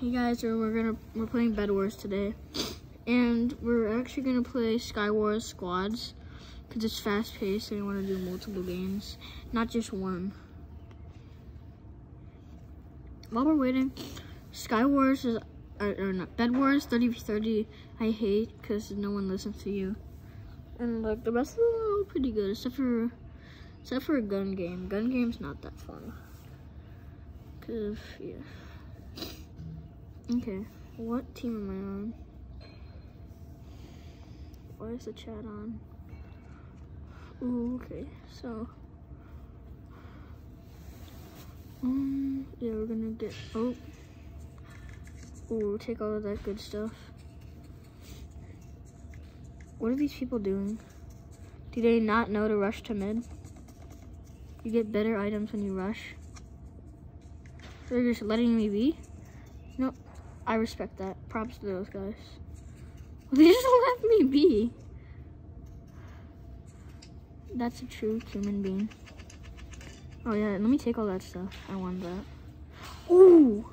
Hey guys, we're, gonna we're playing Bed Wars today, and we're actually gonna play Sky Wars Squads because it's fast paced and we want to do multiple games, not just one. While we're waiting, Sky Wars is or, or not Bed Wars 30v30. I hate because no one listens to you, and like the rest of them are all pretty good except for except for a gun game. Gun game's not that fun. Cause yeah. Okay, what team am I on? Why is the chat on? Ooh, okay, so. Um, yeah, we're gonna get, oh. Ooh, take all of that good stuff. What are these people doing? Do they not know to rush to mid? You get better items when you rush. They're just letting me be? I respect that. Props to those guys. They just let me be. That's a true human being. Oh yeah, let me take all that stuff. I want that. Ooh!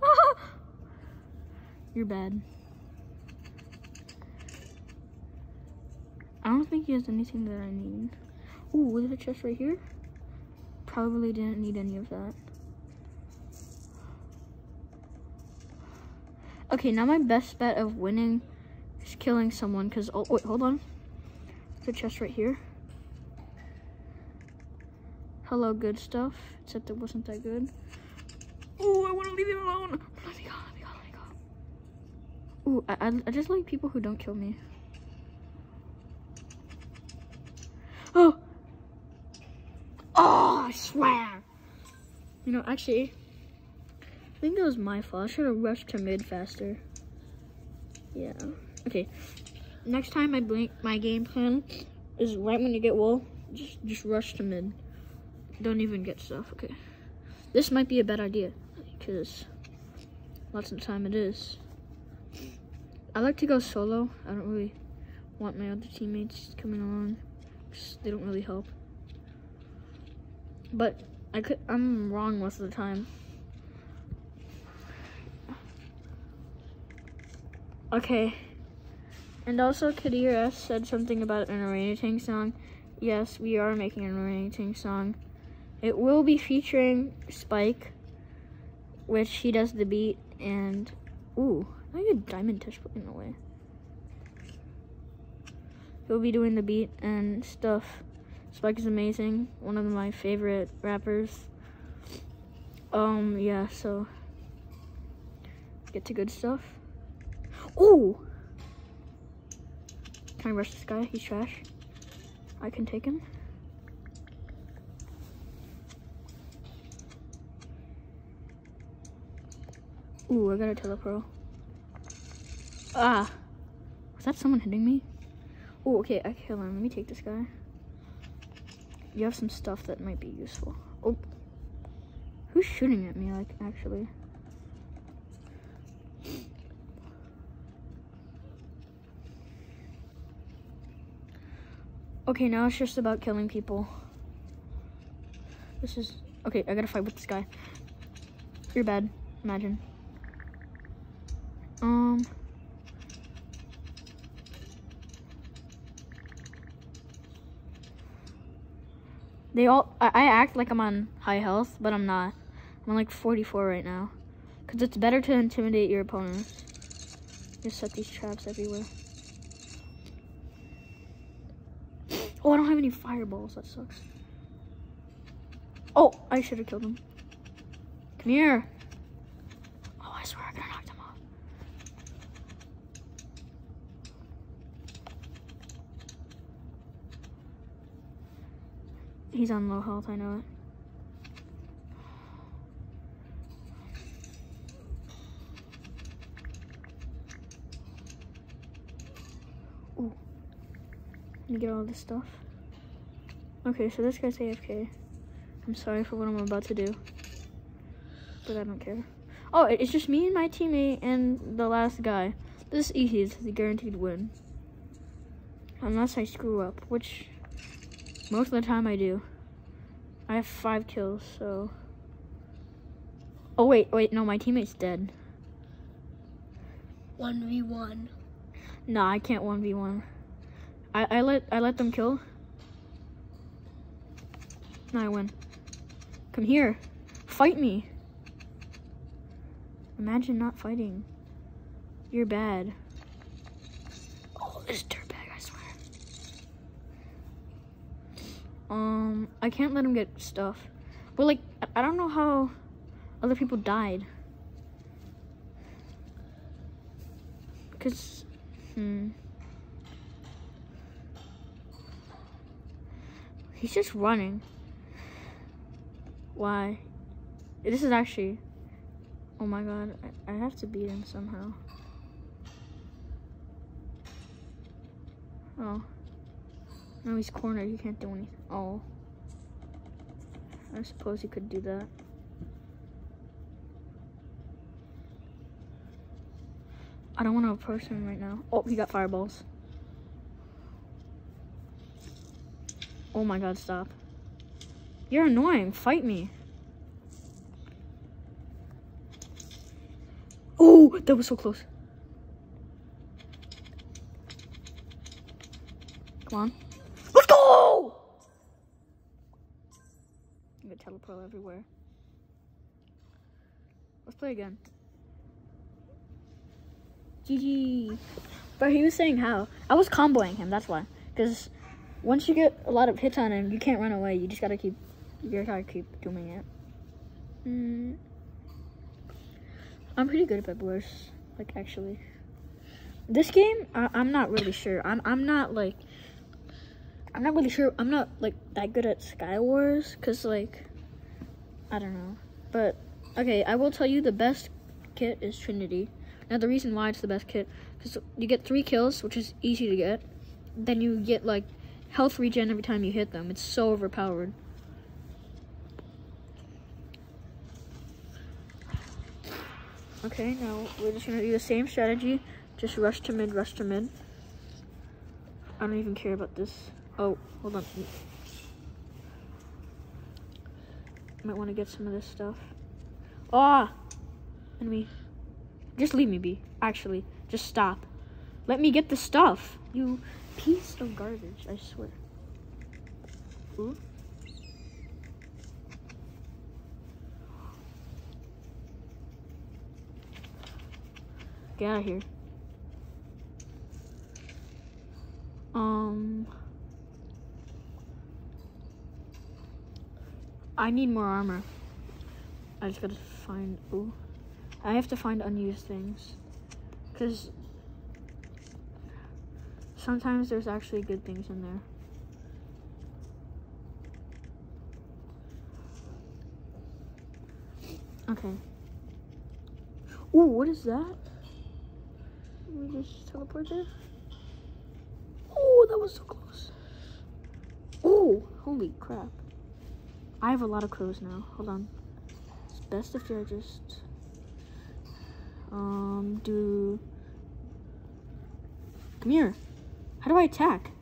You're bad. I don't think he has anything that I need. Ooh, look a chest right here. Probably didn't need any of that. Okay, now my best bet of winning is killing someone because, oh, wait, hold on. The chest right here. Hello, good stuff, except it wasn't that good. Oh, I want to leave him alone. Let me go, let me go, let me go. Ooh, I, I, I just like people who don't kill me. Oh! Oh, I swear. You know, actually, I think that was my fault. I should have rushed to mid faster. Yeah. Okay. Next time I blink my game plan is right when you get wool, just just rush to mid. Don't even get stuff. Okay. This might be a bad idea because lots of time it is. I like to go solo. I don't really want my other teammates coming along. They don't really help. But I could I'm wrong most of the time. Okay. And also, Kadir S said something about an orangutan song. Yes, we are making an orangutan song. It will be featuring Spike, which he does the beat, and ooh, I get diamond touch in the way. He'll be doing the beat and stuff. Spike is amazing, one of my favorite rappers. Um, yeah, so get to good stuff. Ooh! Can I rush this guy? He's trash. I can take him. Ooh, I got a telepro. Ah! Was that someone hitting me? Oh, okay, I kill him. Let me take this guy. You have some stuff that might be useful. Oh. Who's shooting at me, like, actually? Okay, now it's just about killing people. This is... Okay, I gotta fight with this guy. You're bad. Imagine. Um... They all... I, I act like I'm on high health, but I'm not. I'm on like 44 right now. Because it's better to intimidate your opponents. Just set these traps everywhere. Oh, I don't have any fireballs. That sucks. Oh, I should have killed him. Come here. Oh, I swear I could have knocked him off. He's on low health, I know it. Ooh. Let me get all this stuff. Okay, so this guy's AFK. I'm sorry for what I'm about to do. But I don't care. Oh, it's just me and my teammate and the last guy. This is easy. It's a guaranteed win. Unless I screw up, which most of the time I do. I have five kills, so Oh wait, wait, no, my teammate's dead. 1v1. Nah, I can't one v one. I I let I let them kill. I win. Come here, fight me. Imagine not fighting. You're bad. Oh, this dirtbag, I swear. Um, I can't let him get stuff. But like, I- don't know how other people died. Cause, hmm. He's just running. Why? This is actually. Oh my god, I, have to beat him somehow. Oh. No, he's cornered. He can't do anything. Oh. I suppose he could do that. I don't want to approach him right now. Oh, he got fireballs. Oh my god, stop. You're annoying. Fight me. Oh, that was so close. Come on. Let's go! I'm gonna teleport everywhere. Let's play again. GG. But he was saying how. I was comboing him, that's why. Because once you get a lot of hits on him, you can't run away. You just gotta keep, you gotta keep doing it. Mm. I'm pretty good at Wars, like actually. This game, I, I'm not really sure. I'm, I'm not like, I'm not really sure. I'm not like that good at Sky Wars, cause like, I don't know. But okay, I will tell you the best kit is Trinity. Now the reason why it's the best kit, because you get three kills, which is easy to get. Then you get like health regen every time you hit them. It's so overpowered. Okay, now we're just gonna do the same strategy. Just rush to mid, rush to mid. I don't even care about this. Oh, hold on. Might want to get some of this stuff. Ah! Enemy. Just leave me be. Actually, just stop. Let me get the stuff. You piece of garbage, I swear. Ooh. Get out of here. Um. I need more armor. I just gotta find. Ooh. I have to find unused things. Because sometimes there's actually good things in there. Okay. Ooh, what is that? Me just teleport there. Oh, that was so close. Oh, holy crap. I have a lot of crows now. Hold on. It's best if you're just um do Come here. How do I attack?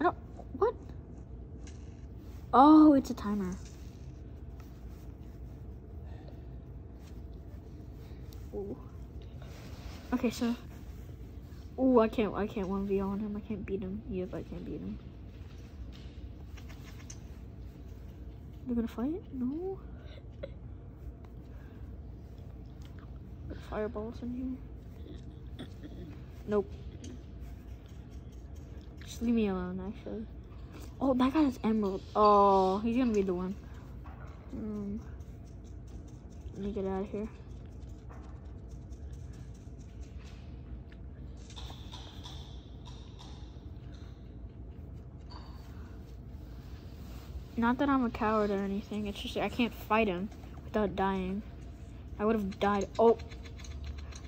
I don't what? Oh, it's a timer. Ooh. Okay, so Ooh, I can't I can't 1v on him. I can't beat him. Yep, I can't beat him. They're gonna fight? No. Fireballs in here. Nope. Just leave me alone, actually. Oh, that guy emerald. Oh, he's gonna be the one. Um, let me get out of here. Not that I'm a coward or anything. It's just I can't fight him without dying. I would have died. Oh,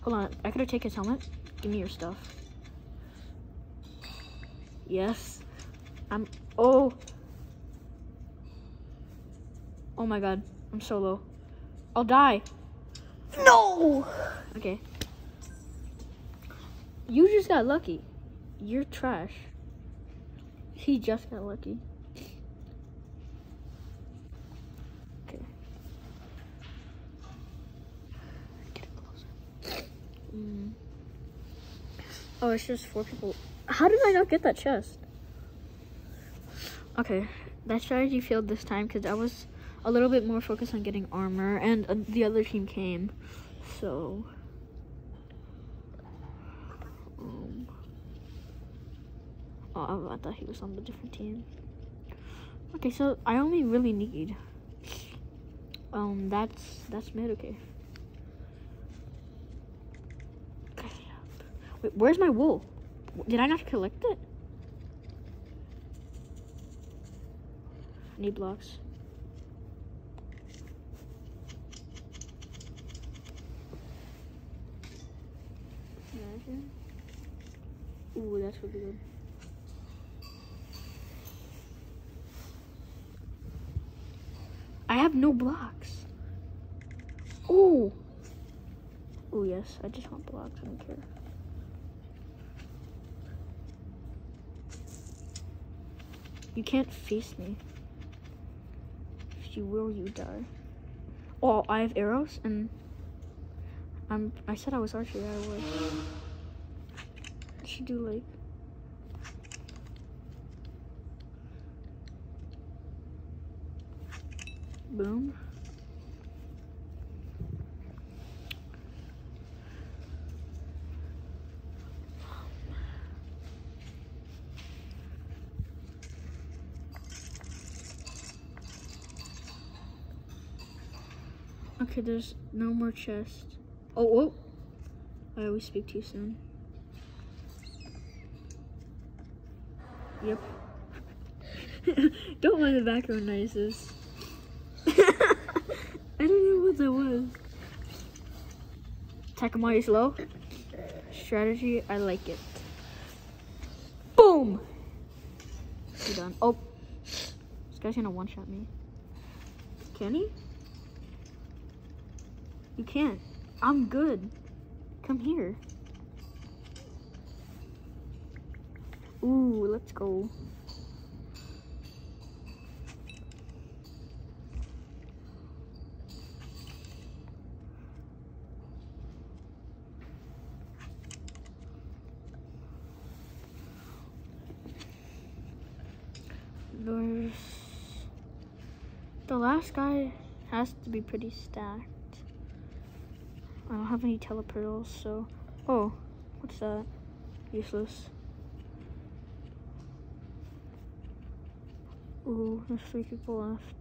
hold on. I could have taken his helmet. Give me your stuff. Yes. I'm. Oh. Oh my god. I'm so low. I'll die. No. Okay. You just got lucky. You're trash. He just got lucky. Okay. Get closer. Mm. Oh, it's just four people. How did I not get that chest? Okay, that strategy failed this time because I was a little bit more focused on getting armor, and uh, the other team came. So. Um, oh, I thought he was on the different team. Okay, so I only really need. Um, that's that's mid. Okay. Wait, where's my wool? Did I not collect it? Need blocks. Ooh, that's really good. I have no blocks. Oh. Oh yes, I just want blocks. I don't care. You can't face me. You will, you die. Oh, I have arrows, and I'm. I said I was archery. I was. I should do like. Boom. Okay, there's no more chest. Oh, whoa. I always speak too soon. Yep. don't mind the background noises. I don't know what that was. Takamari slow. Strategy, I like it. Boom! You're done. Oh. This guy's gonna one-shot me. Can he? You can't. I'm good. Come here. Ooh, let's go. There's the last guy has to be pretty stacked. I don't have any teleportals, so... Oh, what's that? Useless. Ooh, there's three people left.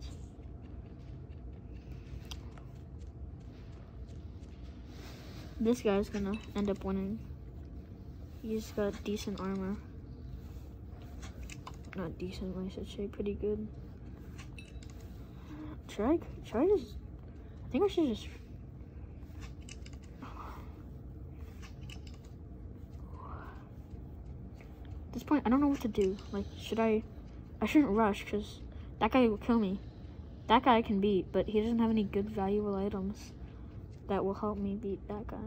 This guy's gonna end up winning. He's got decent armor. Not decent, I should say, pretty good. Should I, should I just... I think I should just this point, I don't know what to do. Like, should I... I shouldn't rush, because that guy will kill me. That guy I can beat, but he doesn't have any good valuable items that will help me beat that guy.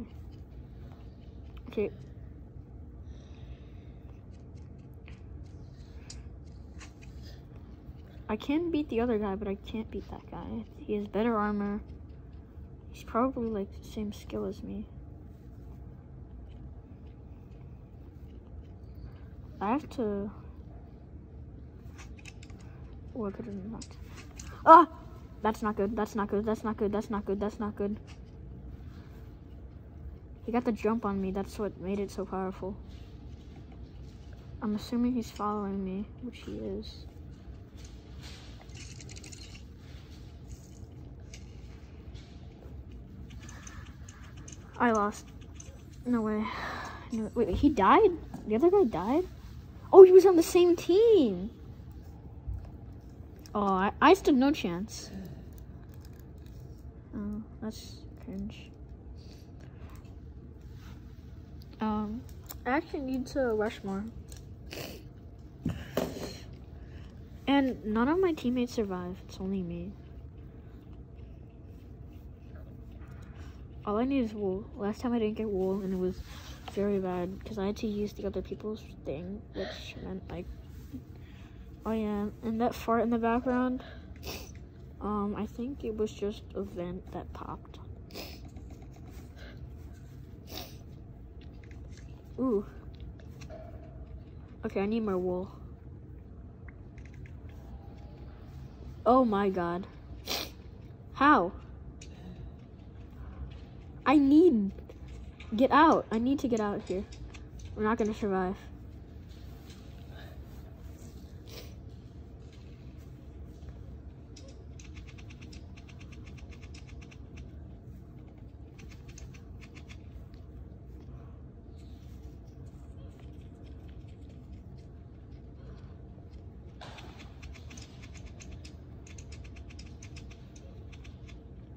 Okay. I can beat the other guy, but I can't beat that guy. He has better armor. He's probably like the same skill as me. I have to. Oh, I could have not. Ah! That's not good. That's not good. That's not good. That's not good. That's not good. He got the jump on me. That's what made it so powerful. I'm assuming he's following me, which he is. I lost. No way. No, wait, he died? The other guy died? Oh, he was on the same team. Oh, I, I stood no chance. Oh, that's cringe. Um, I actually need to rush more. And none of my teammates survived. It's only me. All I need is wool. Last time I didn't get wool, and it was very bad because I had to use the other people's thing, which meant like, oh yeah, and that fart in the background. Um, I think it was just a vent that popped. Ooh. Okay, I need more wool. Oh my god. How? I need get out. I need to get out of here. We're not gonna survive.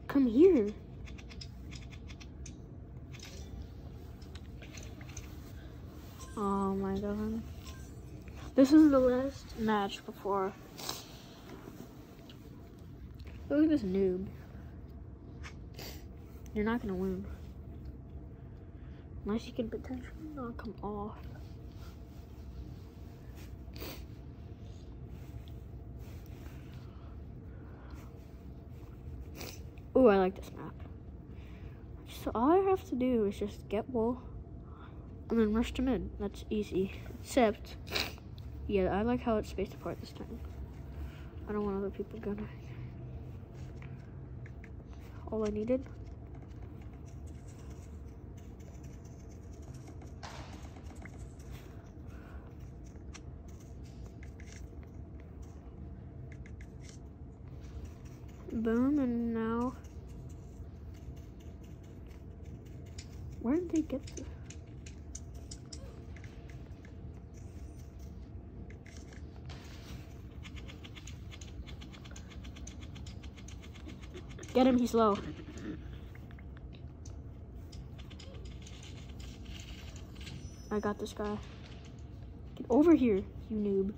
Come here. Oh my god. This is the last match before. Look at this noob. You're not gonna win. Unless you can potentially knock him off. Ooh, I like this map. So all I have to do is just get wool and then rush to in. That's easy. Except, yeah, I like how it's spaced apart this time. I don't want other people going. All I needed. Boom, and now Where did they get this? Get him, he's low. I got this guy. Get over here, you noob.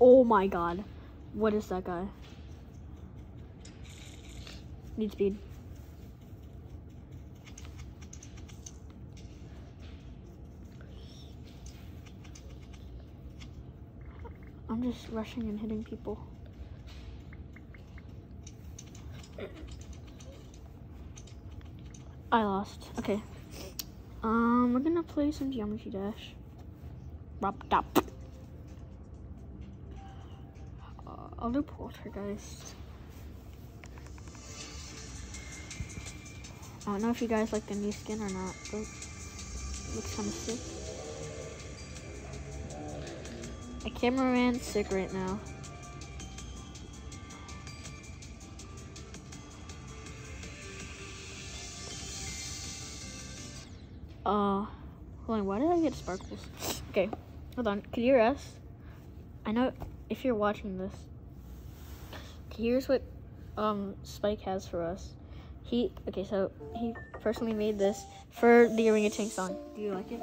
Oh my god. What is that guy? Need speed. I'm just rushing and hitting people. I lost. Okay. Um, we're gonna play some Geometry Dash. Rop dop. Uh, I'll do Poltergeist. I don't know if you guys like the new skin or not, but looks kind of sick. My cameraman's sick right now. Uh, hold on, why did I get sparkles? Okay, hold on, could you rest? I know if you're watching this, here's what um Spike has for us. He okay, so he personally made this for the orangutan song. Do you like it?